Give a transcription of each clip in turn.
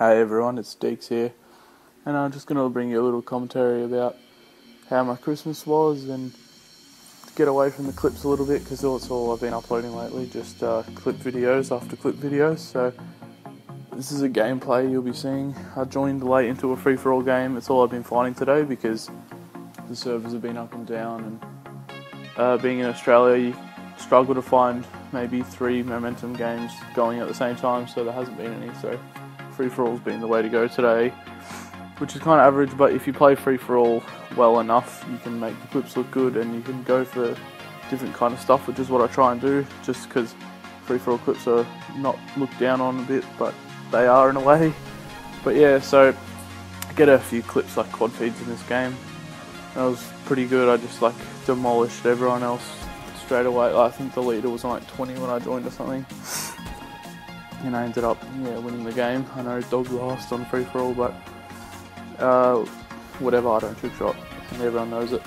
Hey everyone, it's Deaxz here, and I'm just going to bring you a little commentary about how my Christmas was and get away from the clips a little bit because that's all I've been uploading lately, just uh, clip videos after clip videos. So this is a gameplay you'll be seeing. I joined late into a free for all game. It's all I've been finding today because the servers have been up and down, and uh, being in Australia, you struggle to find maybe three momentum games going at the same time. So there hasn't been any. So free for all's been the way to go today, which is kind of average. But if you play free for all well enough, you can make the clips look good, and you can go for different kind of stuff, which is what I try and do. Just because free for all clips are not looked down on a bit, but they are in a way. But yeah, so I get a few clips like quad feeds in this game. That was pretty good. I just like demolished everyone else straight away. I think the leader was on like 20 when I joined or something and I ended up yeah winning the game. I know Dog lost on free for all, but uh, whatever. I don't trick shot, and everyone knows it.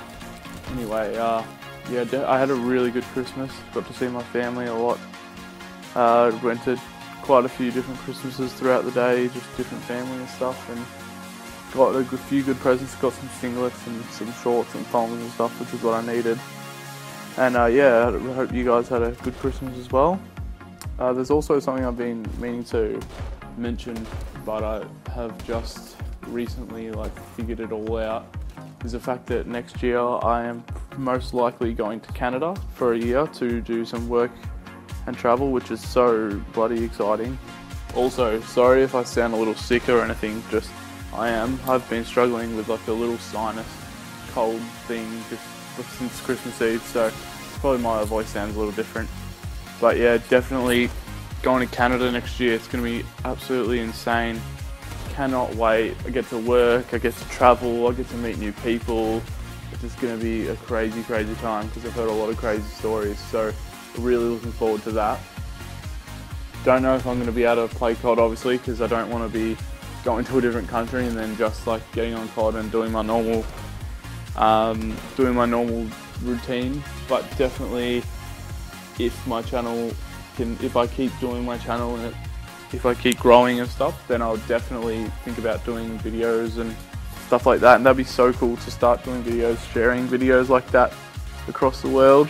Anyway, uh, yeah, I had a really good Christmas. Got to see my family a lot. Uh, rented quite a few different Christmases throughout the day, just different family and stuff, and got a few good presents. Got some singlets and some shorts and thongs and stuff, which is what I needed. And uh, yeah, I hope you guys had a good Christmas as well. Uh, there's also something I've been meaning to mention, but I have just recently like figured it all out. Is the fact that next year I am most likely going to Canada for a year to do some work and travel, which is so bloody exciting. Also, sorry if I sound a little sick or anything, just I am. I've been struggling with like a little sinus cold thing just since Christmas Eve, so probably my voice sounds a little different. But yeah, definitely going to Canada next year. It's going to be absolutely insane. Cannot wait. I get to work, I get to travel, I get to meet new people. It's just going to be a crazy, crazy time because I've heard a lot of crazy stories. So really looking forward to that. Don't know if I'm going to be able to play COD obviously because I don't want to be going to a different country and then just like getting on COD and doing my normal, um, doing my normal routine. But definitely if my channel can, if I keep doing my channel and it, if I keep growing and stuff, then I'll definitely think about doing videos and stuff like that. And that'd be so cool to start doing videos, sharing videos like that across the world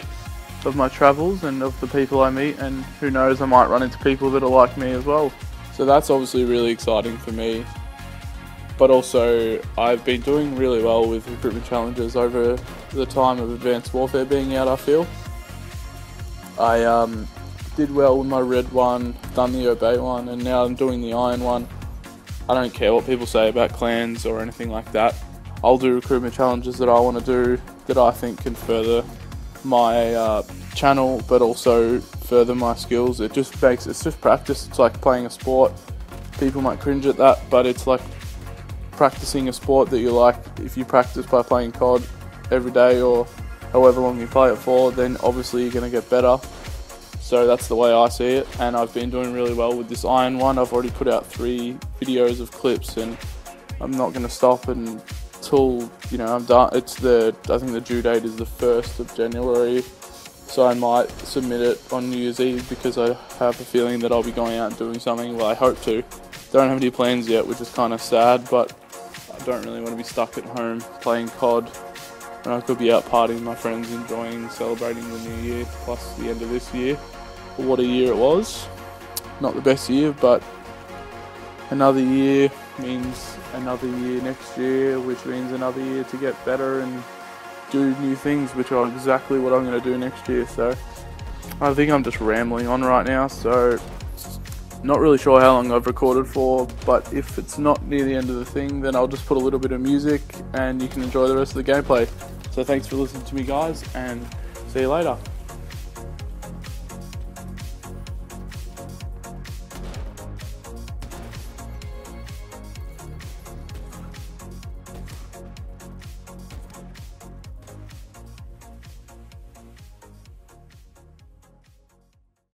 of my travels and of the people I meet. And who knows, I might run into people that are like me as well. So that's obviously really exciting for me. But also, I've been doing really well with recruitment challenges over the time of Advanced Warfare being out, I feel. I um, did well with my red one, done the obey one, and now I'm doing the iron one. I don't care what people say about clans or anything like that. I'll do recruitment challenges that I want to do that I think can further my uh, channel, but also further my skills. It just makes it's just practice. It's like playing a sport. People might cringe at that, but it's like practicing a sport that you like. If you practice by playing COD every day or however long you play it for, then obviously you're going to get better. So that's the way I see it, and I've been doing really well with this iron one. I've already put out three videos of clips, and I'm not going to stop until you know I'm done. It's the I think the due date is the first of January, so I might submit it on New Year's Eve because I have a feeling that I'll be going out and doing something. Well, I hope to. Don't have any plans yet, which is kind of sad, but I don't really want to be stuck at home playing COD and I could be out partying with my friends, enjoying, celebrating the new year, plus the end of this year. What a year it was. Not the best year, but another year means another year next year, which means another year to get better and do new things, which are exactly what I'm going to do next year. So I think I'm just rambling on right now, so not really sure how long I've recorded for, but if it's not near the end of the thing, then I'll just put a little bit of music and you can enjoy the rest of the gameplay. So thanks for listening to me guys and see you later.